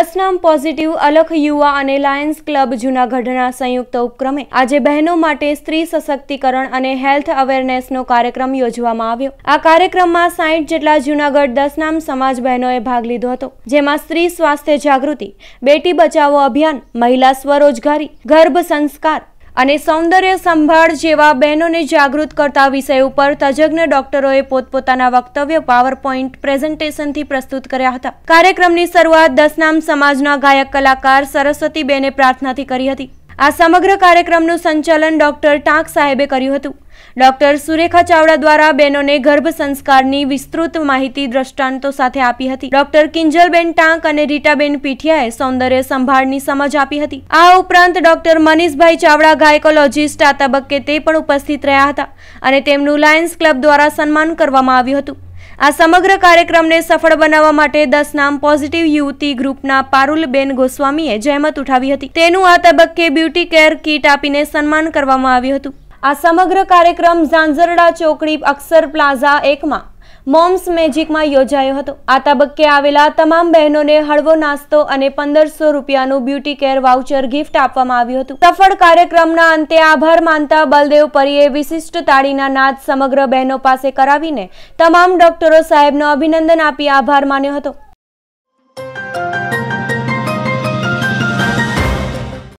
દસ નામ પોઝિટિવ, અલખ યુવા અને લાયન્સ ક્લબ જૂનાગઢના સંયુક્ત ઉપક્રમે આજે બહેનો માટે સ્ત્રી સશક્તિકરણ અને હેલ્થ અવેરનેસનો કાર્યક્રમ યોજવામાં આવ્યો. આ કાર્યક્રમમાં સાઠ જેટલા જૂનાગઢ દસનામ સમાજ બહેનોએ ભાગ લીધો હતો, જેમાં સ્ત્રી સ્વાસ્થ્ય જાગૃતિ, બેટી બચાવો અભિયાન, મહિલા સ્વરોજગારી, ગર્ભ સંસ્કાર અને સૌંદર્ય સંભાળ જેવા બહેનોને જાગૃત કરતા વિષય ઉપર તજજ્ઞ ડોક્ટરોએ પોતપોતાના વક્તવ્ય પાવર પોઈન્ટ પ્રેઝન્ટેશનથી પ્રસ્તુત કર્યા હતા. કાર્યક્રમની શરૂઆત દસનામ સમાજના ગાયક કલાકાર સરસ્વતીબેને પ્રાર્થનાથી કરી હતી. આ સમગ્ર કાર્યક્રમનું સંચાલન ડોક્ટર ટાંક સાહેબે કર્યું હતું. ડોક્ટર સુરેખા ચાવડા દ્વારા બહેનોને ગર્ભ સંસ્કારની વિસ્તૃત માહિતી દ્રષ્ટાંતો સાથે આપી હતી. ડોક્ટર કિંજલબેન ટાંક અને રીટાબેન પીઠિયાએ સૌંદર્ય સંભાળની સમજ આપી હતી. આ ઉપરાંત ડોક્ટર મનીષભાઈ ચાવડા ગાયકોલોજીસ્ટ આ તબક્કે તે પણ ઉપસ્થિત રહ્યા હતા અને તેમનું લાયન્સ ક્લબ દ્વારા સન્માન કરવામાં આવ્યું હતું. આ સમગ્ર કાર્યક્રમને સફળ બનાવવા માટે દસ નામ પોઝિટિવ યુવતી ગ્રુપના પારુલબેન ગોસ્વામીએ જહેમત ઉઠાવી હતી. તેનું આ તબક્કે બ્યુટી કેર કીટ આપીને સન્માન કરવામાં આવ્યું હતું. આ સમગ્ર કાર્યક્રમ ઝાંઝરડા ચોકડી અક્ષર પ્લાઝા એકમાં મોમ્સ મેજિકમાં યોજાયો હતો. આ તબક્કે આવેલા તમામ બહેનોને હળવો નાસ્તો અને પંદરસો રૂપિયાનું બ્યુટી કેર વાઉચર ગિફ્ટ આપવામાં આવ્યું હતું. સફળ કાર્યક્રમના અંતે આભાર માનતા બલદેવ પરીએ વિશિષ્ટ તાળીના નાદ સમગ્ર બહેનો પાસે કરાવીને તમામ ડોક્ટરો સાહેબનો અભિનંદન આપી આભાર માન્યો હતો.